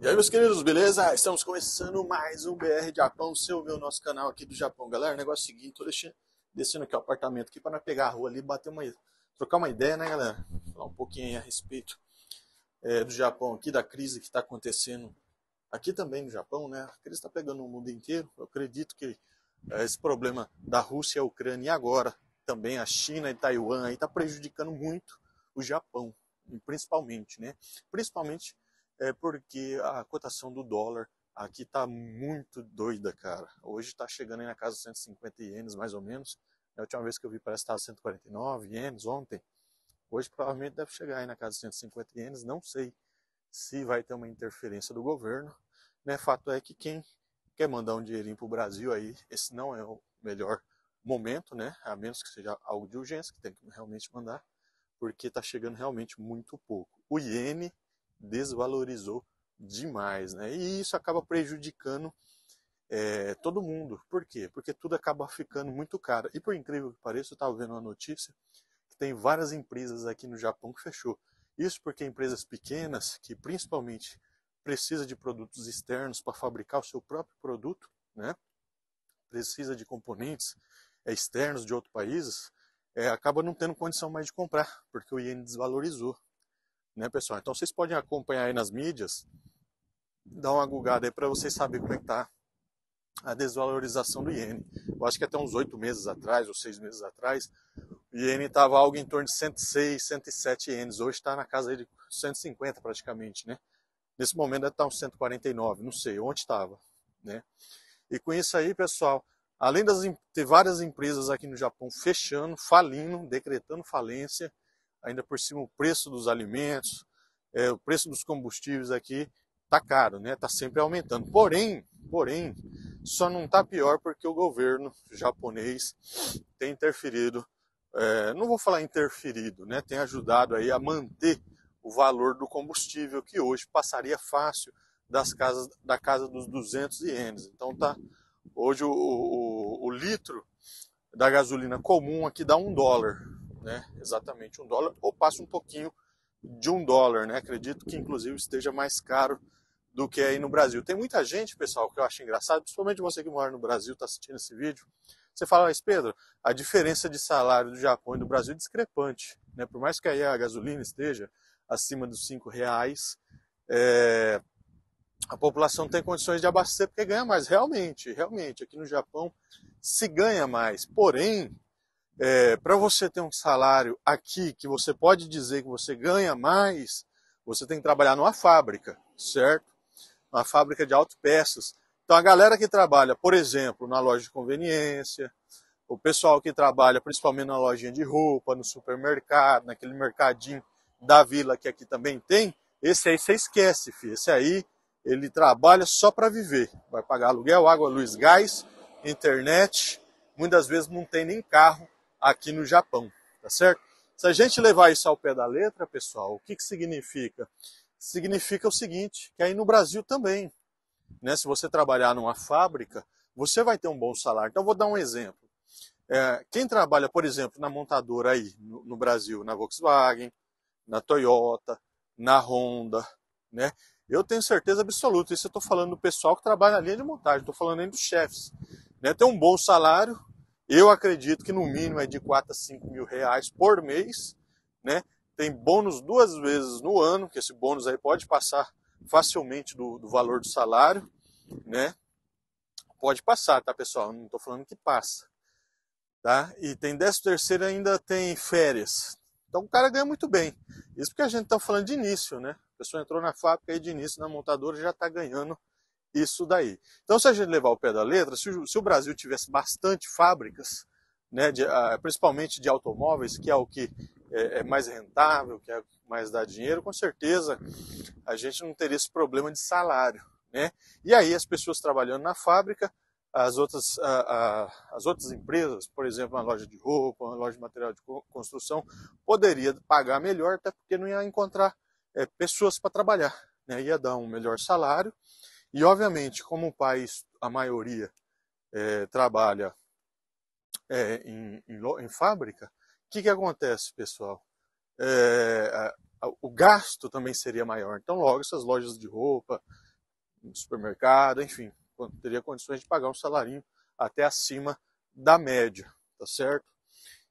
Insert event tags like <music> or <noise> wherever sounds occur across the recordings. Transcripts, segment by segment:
E aí, meus queridos, beleza? Estamos começando mais um BR Japão, seu meu nosso canal aqui do Japão. Galera, negócio é seguinte, tô deixando, descendo aqui o apartamento aqui para pegar a rua ali, bater uma, trocar uma ideia, né, galera? Falar um pouquinho a respeito é, do Japão aqui, da crise que está acontecendo aqui também no Japão, né? A crise está pegando o mundo inteiro. Eu acredito que é, esse problema da Rússia, a Ucrânia e agora também a China e Taiwan aí está prejudicando muito o Japão, principalmente, né? Principalmente é porque a cotação do dólar aqui está muito doida, cara. Hoje está chegando aí na casa de 150 ienes, mais ou menos. A última vez que eu vi parece que estava 149 ienes ontem. Hoje provavelmente deve chegar aí na casa de 150 ienes. Não sei se vai ter uma interferência do governo. Né? Fato é que quem quer mandar um dinheirinho para o Brasil aí, esse não é o melhor momento, né? A menos que seja algo de urgência, que tem que realmente mandar, porque está chegando realmente muito pouco. O iene desvalorizou demais, né? E isso acaba prejudicando é, todo mundo. Por quê? Porque tudo acaba ficando muito caro. E por incrível que pareça, eu estava vendo uma notícia que tem várias empresas aqui no Japão que fechou. Isso porque empresas pequenas, que principalmente precisa de produtos externos para fabricar o seu próprio produto, né? Precisa de componentes externos de outros países, é, acaba não tendo condição mais de comprar, porque o iene desvalorizou né, pessoal? Então vocês podem acompanhar aí nas mídias, dar uma gugada aí para vocês saberem como é que tá a desvalorização do iene. Eu acho que até uns oito meses atrás, ou seis meses atrás, o iene estava algo em torno de 106, 107 ienes. Hoje está na casa de 150 praticamente, né? Nesse momento deve estar uns 149, não sei onde estava, né? E com isso aí, pessoal, além das ter várias empresas aqui no Japão fechando, falindo, decretando falência, ainda por cima o preço dos alimentos, é, o preço dos combustíveis aqui tá caro, né? Tá sempre aumentando. Porém, porém, só não tá pior porque o governo japonês tem interferido, é, não vou falar interferido, né? Tem ajudado aí a manter o valor do combustível que hoje passaria fácil das casas da casa dos 200 ienes. Então tá hoje o, o, o litro da gasolina comum aqui dá um dólar né? Exatamente um dólar, ou passa um pouquinho de um dólar, né? Acredito que inclusive esteja mais caro do que aí no Brasil. Tem muita gente, pessoal, que eu acho engraçado, principalmente você que mora no Brasil, está assistindo esse vídeo. Você fala, mas Pedro, a diferença de salário do Japão e do Brasil é discrepante. Né? Por mais que aí a gasolina esteja acima dos cinco reais, é... a população tem condições de abastecer porque ganha mais. Realmente, realmente, aqui no Japão se ganha mais. Porém, é, para você ter um salário aqui que você pode dizer que você ganha mais, você tem que trabalhar numa fábrica, certo? Uma fábrica de autopeças. Então a galera que trabalha, por exemplo, na loja de conveniência, o pessoal que trabalha principalmente na lojinha de roupa, no supermercado, naquele mercadinho da vila que aqui também tem, esse aí você esquece, filho. Esse aí ele trabalha só para viver. Vai pagar aluguel, água, luz, gás, internet. Muitas vezes não tem nem carro aqui no Japão, tá certo? Se a gente levar isso ao pé da letra, pessoal, o que, que significa? Significa o seguinte, que aí no Brasil também, né? Se você trabalhar numa fábrica, você vai ter um bom salário. Então, vou dar um exemplo. É, quem trabalha, por exemplo, na montadora aí no, no Brasil, na Volkswagen, na Toyota, na Honda, né? Eu tenho certeza absoluta, isso eu estou falando do pessoal que trabalha na linha de montagem, estou falando aí dos chefes. Né? Tem um bom salário, eu acredito que no mínimo é de 4 a 5 mil reais por mês, né? Tem bônus duas vezes no ano, que esse bônus aí pode passar facilmente do, do valor do salário, né? Pode passar, tá, pessoal? Não estou falando que passa, tá? E tem 13 terceiro ainda tem férias. Então o cara ganha muito bem. Isso porque a gente está falando de início, né? A pessoa entrou na fábrica aí de início, na montadora, já está ganhando isso daí. Então, se a gente levar o pé da letra, se o, se o Brasil tivesse bastante fábricas, né, de, uh, principalmente de automóveis, que é o que é, é, mais rentável, que é mais dá dinheiro, com certeza a gente não teria esse problema de salário. Né? E aí as pessoas trabalhando na fábrica, as outras, as outras empresas, por exemplo, uma loja de roupa, uma loja de material de construção, poderia pagar melhor, até porque não ia encontrar é, pessoas para trabalhar. Né? Ia dar um melhor salário e, obviamente, como o país, a maioria, é, trabalha é, em, em, em, fábrica, o que, que acontece, pessoal? É, a, a, o gasto também seria maior. Então, logo, essas lojas de roupa, supermercado, enfim, teria condições de pagar um salário até acima da média, tá certo?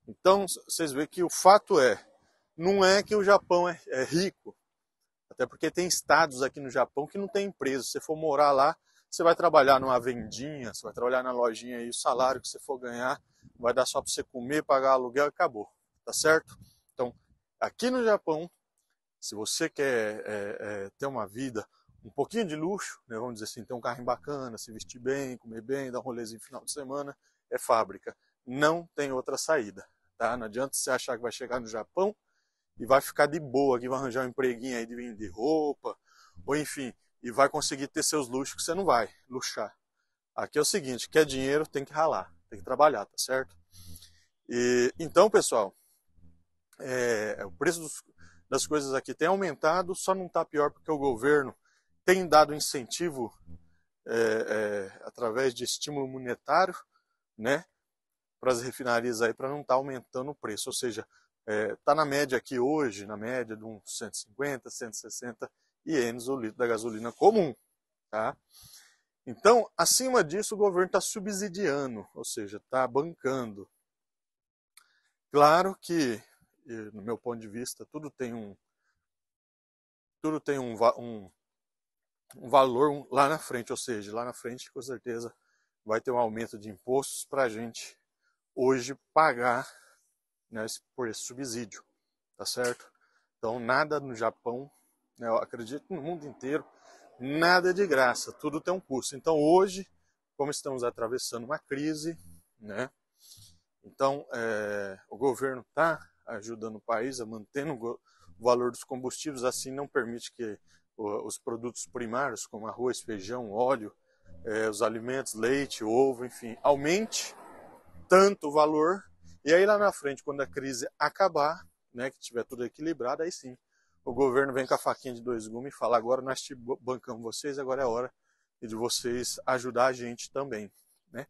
Então, vocês veem que o fato é, não é que o Japão é, é rico, até porque tem estados aqui no Japão que não tem empresa. Se você for morar lá, você vai trabalhar numa vendinha, você vai trabalhar na lojinha e o salário que você for ganhar vai dar só para você comer, pagar aluguel e acabou, tá certo? Então, aqui no Japão, se você quer é, é, ter uma vida um pouquinho de luxo, né, vamos dizer assim, ter um carro bacana, se vestir bem, comer bem, dar um rolezinho no final de semana, é fábrica. Não tem outra saída, tá? Não adianta você achar que vai chegar no Japão e vai ficar de boa, que vai arranjar um empreguinho aí de vender roupa, ou enfim, e vai conseguir ter seus luxos que você não vai luxar. Aqui é o seguinte, quer dinheiro, tem que ralar, tem que trabalhar, tá certo? E, então, pessoal, é, o preço dos, das coisas aqui tem aumentado, só não está pior porque o governo tem dado incentivo é, é, através de estímulo monetário, né, para as refinarias aí para não estar tá aumentando o preço, ou seja, está é, tá na média aqui hoje, na média de uns 150, 160 ienes o litro da gasolina comum, tá? Então, acima disso, o governo está subsidiando, ou seja, está bancando. Claro que, no meu ponto de vista, tudo tem um, tudo tem um, um um valor lá na frente, ou seja, lá na frente com certeza vai ter um aumento de impostos para a gente hoje pagar né, por esse subsídio, tá certo? Então nada no Japão, né, eu acredito no mundo inteiro, nada de graça, tudo tem um custo. Então hoje, como estamos atravessando uma crise, né? Então é, o governo está ajudando o país a manter o valor dos combustíveis, assim não permite que os produtos primários, como arroz, feijão, óleo, é, os alimentos, leite, ovo, enfim, aumente tanto o valor, e aí lá na frente, quando a crise acabar, né, que tiver tudo equilibrado, aí sim, o governo vem com a faquinha de dois gumes e fala, agora nós te bancamos vocês, agora é hora de vocês ajudar a gente também, né?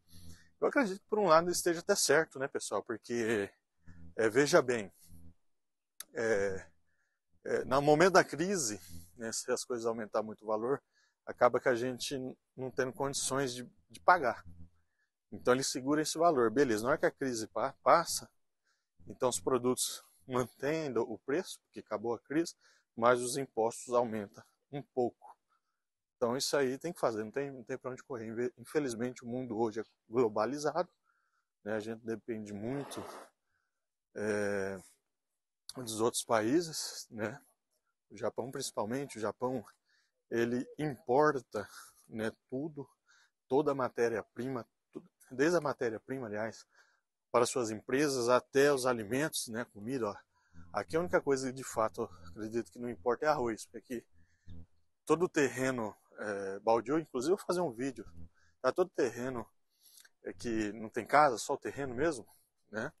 Eu acredito que por um lado esteja até certo, né, pessoal, porque, é, veja bem, é, é, no momento da crise, né, se as coisas aumentar muito o valor, acaba que a gente não tendo condições de, de pagar. Então ele segura esse valor. Beleza, não é que a crise passa, então os produtos <laughs> mantêm o preço, porque acabou a crise, mas os impostos aumentam um pouco. Então isso aí tem que fazer, não tem, não tem para onde correr. Infelizmente o mundo hoje é globalizado, né? a gente depende muito é, dos outros países, né? o Japão principalmente, o Japão ele importa né, tudo, toda a matéria-prima, desde a matéria-prima, aliás, para suas empresas até os alimentos, né, comida. Ó. Aqui a única coisa que de fato acredito que não importa é arroz, porque todo o terreno é, baldio, inclusive eu vou fazer um vídeo, tá todo terreno é, que não tem casa, só o terreno mesmo, né?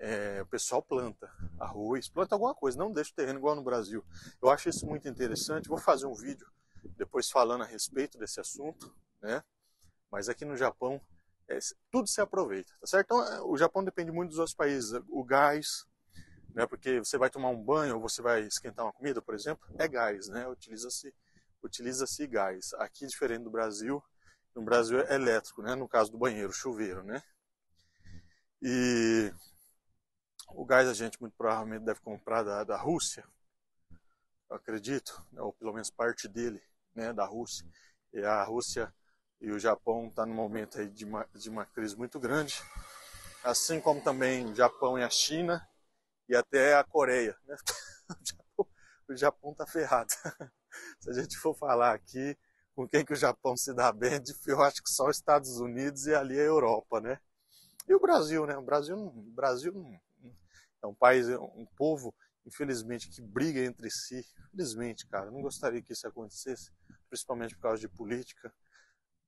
é, o pessoal planta arroz, planta alguma coisa, não deixa o terreno igual no Brasil. Eu acho isso muito interessante. Vou fazer um vídeo depois falando a respeito desse assunto, né? Mas aqui no Japão é, tudo se aproveita, tá certo? Então, é, o Japão depende muito dos outros países. O gás, né? Porque você vai tomar um banho ou você vai esquentar uma comida, por exemplo, é gás, né? Utiliza-se utiliza-se gás. Aqui diferente do Brasil, no Brasil é elétrico, né? No caso do banheiro, chuveiro, né? E o gás a gente muito provavelmente deve comprar da, da Rússia, acredito, né, ou pelo menos parte dele, né, da Rússia. E a Rússia e o Japão estão tá no momento aí de uma, de uma crise muito grande, assim como também o Japão e a China e até a Coreia. Né? <laughs> O Japão está ferrado. <laughs> Se a gente for falar aqui com quem que o Japão se dá bem, eu acho que só os Estados Unidos e ali a Europa, né? E o Brasil, né? O Brasil, o Brasil é um país, é um povo, infelizmente, que briga entre si. Infelizmente, cara, não gostaria que isso acontecesse, principalmente por causa de política.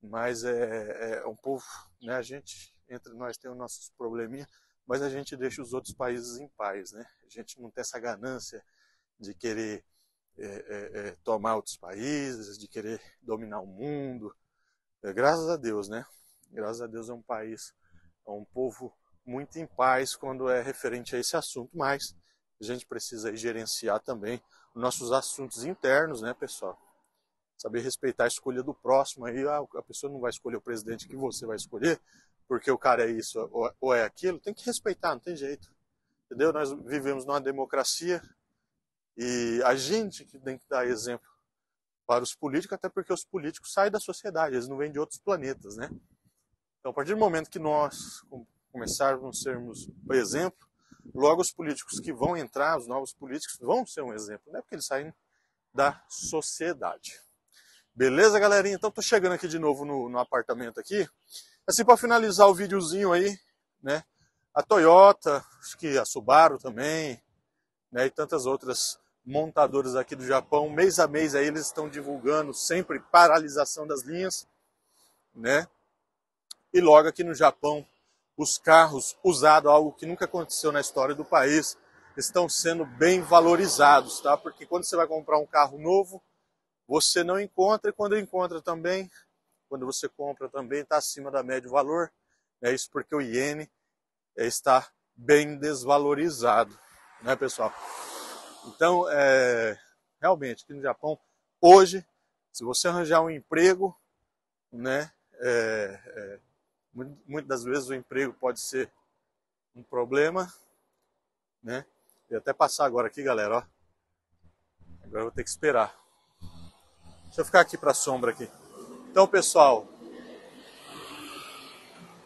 Mas é, é um povo, né? A gente, entre nós, tem os nossos probleminhas, mas a gente deixa os outros países em paz, né? A gente não tem essa ganância de querer é, é, é tomar outros países, de querer dominar o mundo. É, graças a Deus, né? Graças a Deus é um país, é um povo muito em paz quando é referente a esse assunto, mas a gente precisa gerenciar também nossos assuntos internos, né, pessoal? Saber respeitar a escolha do próximo. Aí ah, a pessoa não vai escolher o presidente que você vai escolher, porque o cara é isso ou é aquilo. Tem que respeitar, não tem jeito. Entendeu? Nós vivemos numa democracia e a gente que tem que dar exemplo para os políticos, até porque os políticos saem da sociedade, eles não vêm de outros planetas, né? Então, a partir do momento que nós começarmos a sermos o exemplo, logo os políticos que vão entrar, os novos políticos, vão ser um exemplo, né? Porque eles saem da sociedade. Beleza, galerinha? Então, tô chegando aqui de novo no, no apartamento aqui. Assim, para finalizar o videozinho aí, né? A Toyota, acho que a Subaru também, né? E tantas outras montadoras aqui do Japão, mês a mês aí eles estão divulgando sempre paralisação das linhas, né? E logo aqui no Japão, os carros usados, algo que nunca aconteceu na história do país, estão sendo bem valorizados, tá? Porque quando você vai comprar um carro novo, você não encontra e quando encontra também, quando você compra também está acima da média valor. É isso porque o iene está bem desvalorizado, né, pessoal? Então, é, realmente, aqui no Japão, hoje, se você arranjar um emprego, né, é, é, muitas das vezes o emprego pode ser um problema, né? Vou até passar agora aqui, galera, ó. Agora eu vou ter que esperar. Deixa eu ficar aqui para a sombra aqui. Então, pessoal,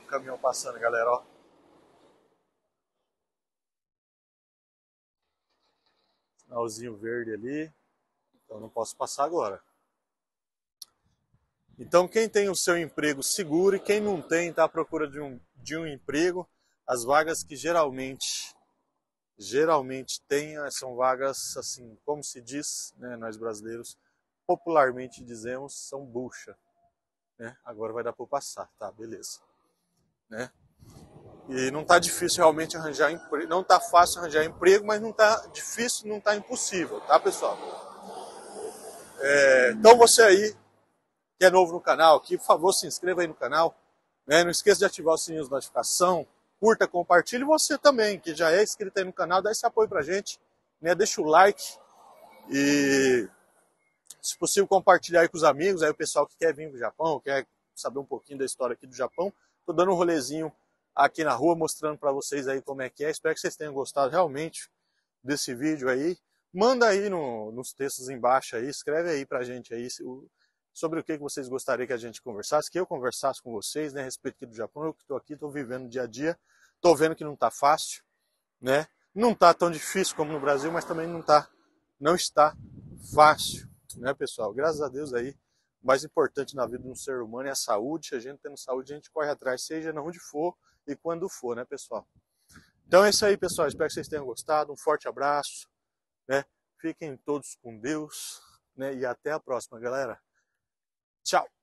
o caminhão passando, galera, ó. Sinalzinho verde ali. Então não posso passar agora. Então, quem tem o seu emprego seguro e quem não tem, está à procura de um, de um emprego, as vagas que geralmente geralmente tem são vagas assim, como se diz, né, nós brasileiros popularmente dizemos, são bucha. Né? Agora vai dar para passar, tá? Beleza. Né? E não está difícil realmente arranjar emprego, não está fácil arranjar emprego, mas não está difícil, não está impossível, tá, pessoal? É, então você aí que é novo no canal aqui, por favor, se inscreva aí no canal. Né? Não esqueça de ativar o sininho de notificação, curta, compartilhe. Você também, que já é inscrito aí no canal, dá esse apoio pra gente. Né? Deixa o like e, se possível, compartilhar com os amigos, aí o pessoal que quer vir pro Japão, quer saber um pouquinho da história aqui do Japão. Tô dando um rolezinho aqui na rua, mostrando para vocês aí como é que é. Espero que vocês tenham gostado realmente desse vídeo aí. Manda aí no, nos textos embaixo aí, escreve aí pra gente aí sobre o que vocês gostariam que a gente conversasse, que eu conversasse com vocês, né, a respeito aqui do Japão. Eu que estou aqui, estou vivendo dia a dia, estou vendo que não está fácil, né? Não está tão difícil como no Brasil, mas também não tá, não está fácil, né, pessoal? Graças a Deus aí, o mais importante na vida de um ser humano é a saúde. A gente tendo saúde, a gente corre atrás, seja onde for e quando for, né, pessoal? Então é isso aí, pessoal. Espero que vocês tenham gostado. Um forte abraço, né? Fiquem todos com Deus, né? E até a próxima, galera. Tchau!